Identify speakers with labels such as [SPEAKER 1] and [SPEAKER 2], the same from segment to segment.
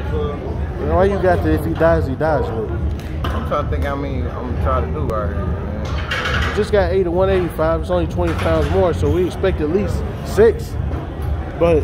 [SPEAKER 1] know, why you got the if he dies, he dies look?
[SPEAKER 2] I'm trying to think how many I'm trying to do right here, man.
[SPEAKER 1] You just got eight to 185. It's only 20 pounds more, so we expect at least six. But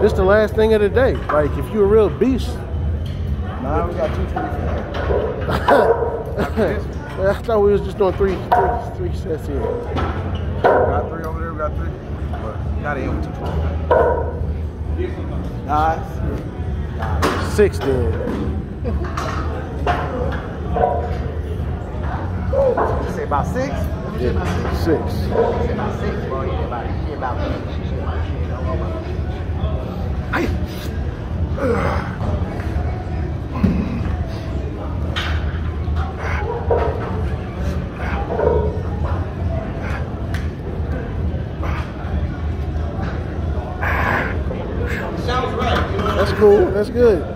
[SPEAKER 1] this the last thing of the day. Like if you a real beast,
[SPEAKER 2] Nah, we got 225.
[SPEAKER 1] I thought we was just doing three, three, three sets here.
[SPEAKER 2] We got three over there, we got three. But you got to end with 225. Nice.
[SPEAKER 1] Six.
[SPEAKER 3] You say about six?
[SPEAKER 1] Yeah, six.
[SPEAKER 3] You say about six, bro. You about you about
[SPEAKER 1] That's cool. That's good.